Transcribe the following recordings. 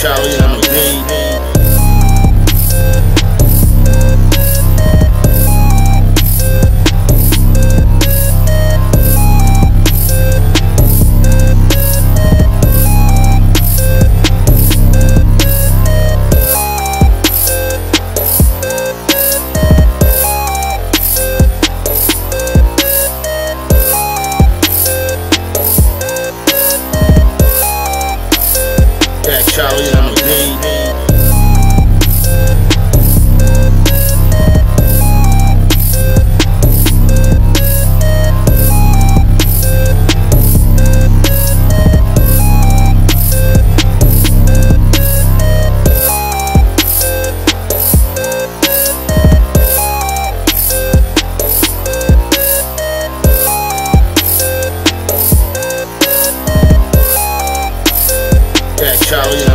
Charlie and McGee. Charlie and I'm a Dean. Charlie.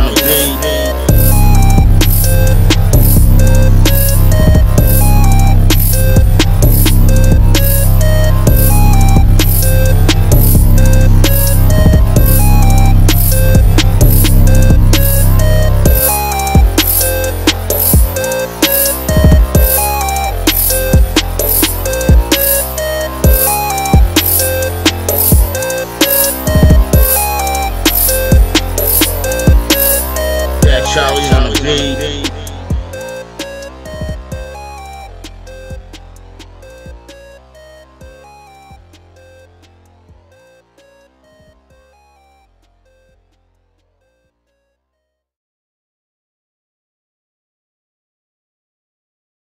Charlie on the beat.